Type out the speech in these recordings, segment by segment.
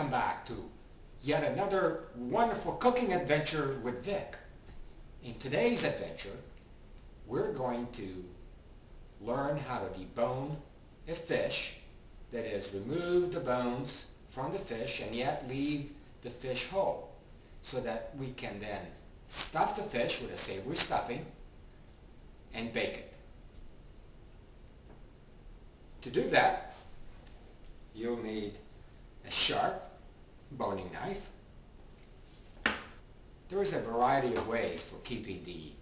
welcome back to yet another wonderful cooking adventure with Vic. In today's adventure, we're going to learn how to debone a fish, that is, remove the bones from the fish and yet leave the fish whole, so that we can then stuff the fish with a savory stuffing and bake it. To do that, you'll need a sharp boning knife. There is a variety of ways for keeping the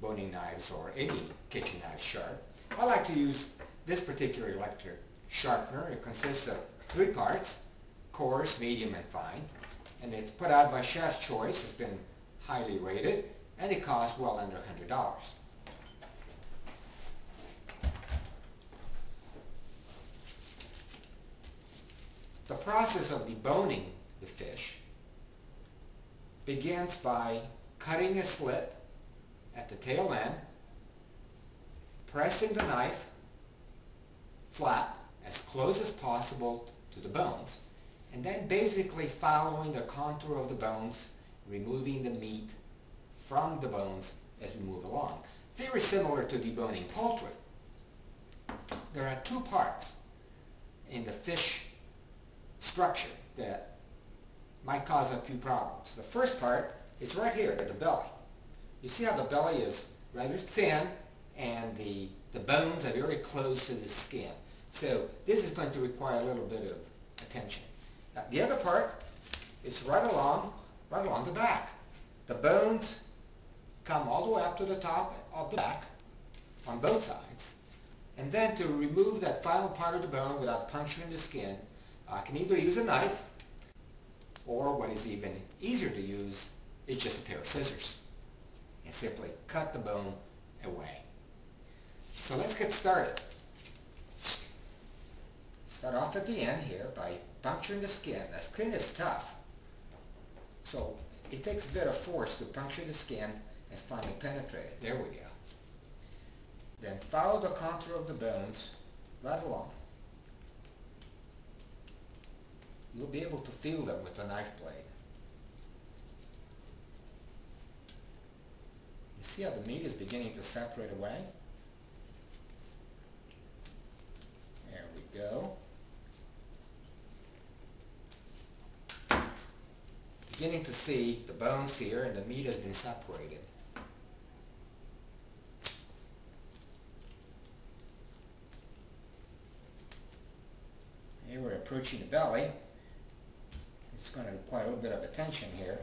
boning knives or any kitchen knife sharp. I like to use this particular electric sharpener. It consists of three parts, coarse, medium, and fine. And it's put out by Chef's Choice. It's been highly rated, and it costs well under $100. The process of deboning the fish begins by cutting a slit at the tail end, pressing the knife flat as close as possible to the bones, and then basically following the contour of the bones, removing the meat from the bones as we move along. Very similar to deboning poultry. There are two parts in the fish structure that might cause a few problems. The first part is right here at the belly. You see how the belly is rather thin and the, the bones are very close to the skin. So this is going to require a little bit of attention. Now, the other part is right along, right along the back. The bones come all the way up to the top of the back on both sides. And then to remove that final part of the bone without puncturing the skin, I can either use a knife or what is even easier to use is just a pair of scissors and simply cut the bone away. So let's get started. Start off at the end here by puncturing the skin. The skin is tough, so it takes a bit of force to puncture the skin and finally penetrate it. There we go. Then follow the contour of the bones right along. You'll be able to feel them with a knife blade. You see how the meat is beginning to separate away? There we go. Beginning to see the bones here and the meat has been separated. Here we're approaching the belly. It's going to require a little bit of attention here.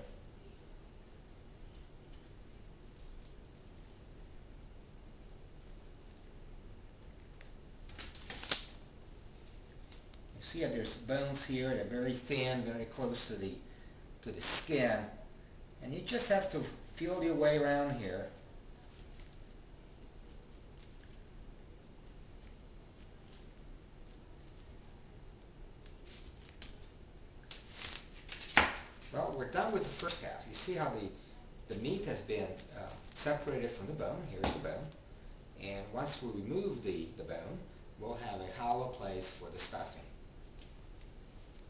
You see there's bones here, they're very thin, very close to the, to the skin. And you just have to feel your way around here. Well, we're done with the first half. You see how the, the meat has been uh, separated from the bone. Here's the bone. And once we remove the, the bone, we'll have a hollow place for the stuffing.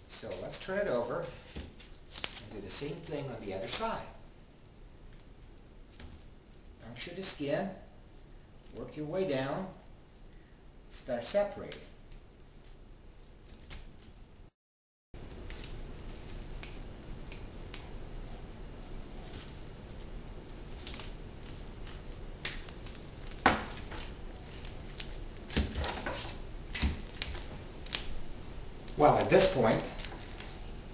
So let's turn it over and do the same thing on the other side. Puncture the skin, work your way down, start separating. Well, at this point,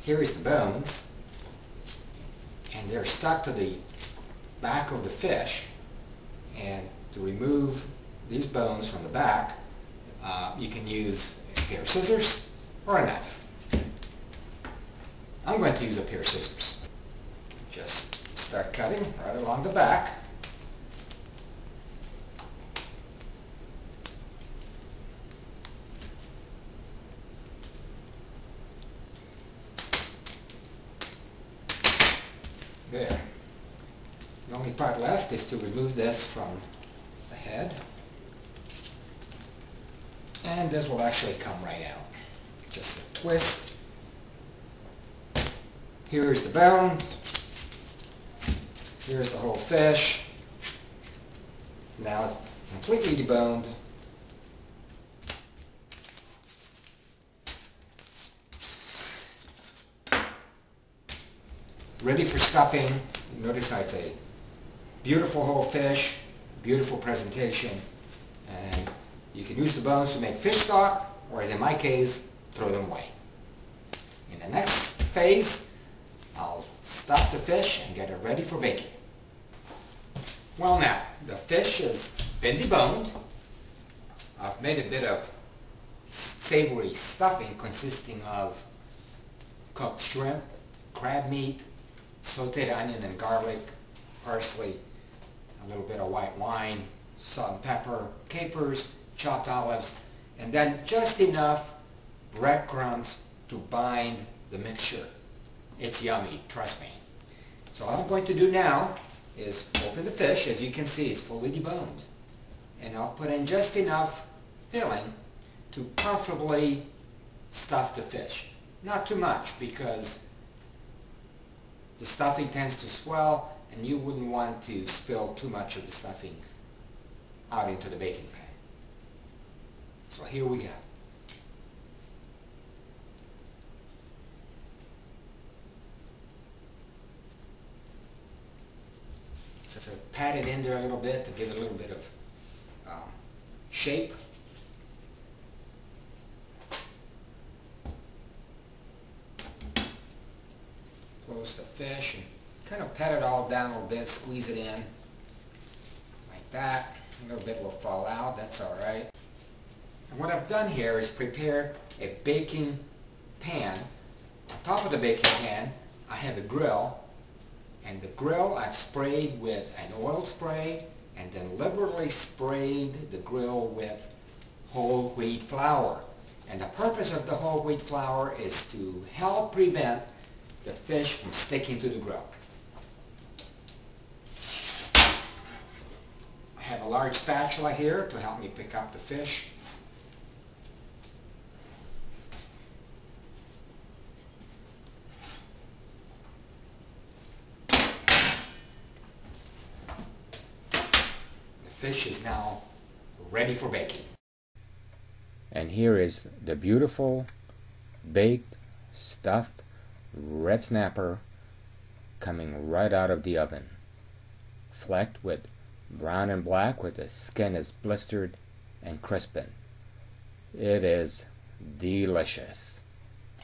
here is the bones, and they're stuck to the back of the fish. And to remove these bones from the back, uh, you can use a pair of scissors or a knife. I'm going to use a pair of scissors. Just start cutting right along the back. There. The only part left is to remove this from the head. And this will actually come right out. Just a twist. Here's the bone. Here's the whole fish. Now completely deboned. Ready for stuffing. Notice how it's a beautiful whole fish, beautiful presentation, and you can use the bones to make fish stock, or as in my case, throw them away. In the next phase, I'll stuff the fish and get it ready for baking. Well now, the fish is been deboned. I've made a bit of savory stuffing consisting of cooked shrimp, crab meat, sauteed onion and garlic, parsley, a little bit of white wine, salt and pepper, capers, chopped olives, and then just enough breadcrumbs to bind the mixture. It's yummy, trust me. So all I'm going to do now is open the fish. As you can see, it's fully deboned. And I'll put in just enough filling to comfortably stuff the fish. Not too much because the stuffing tends to swell and you wouldn't want to spill too much of the stuffing out into the baking pan. So here we go. So to pat it in there a little bit to give it a little bit of um, shape. Close the fish kind of pat it all down a little bit, squeeze it in like that. A little bit will fall out, that's all right. And what I've done here is prepare a baking pan. On top of the baking pan, I have a grill. And the grill I've sprayed with an oil spray and then liberally sprayed the grill with whole wheat flour. And the purpose of the whole wheat flour is to help prevent the fish from sticking to the grill. I have a large spatula here to help me pick up the fish. The fish is now ready for baking. And here is the beautiful baked stuffed red snapper coming right out of the oven. Flecked with brown and black where the skin is blistered and crispened. It is delicious.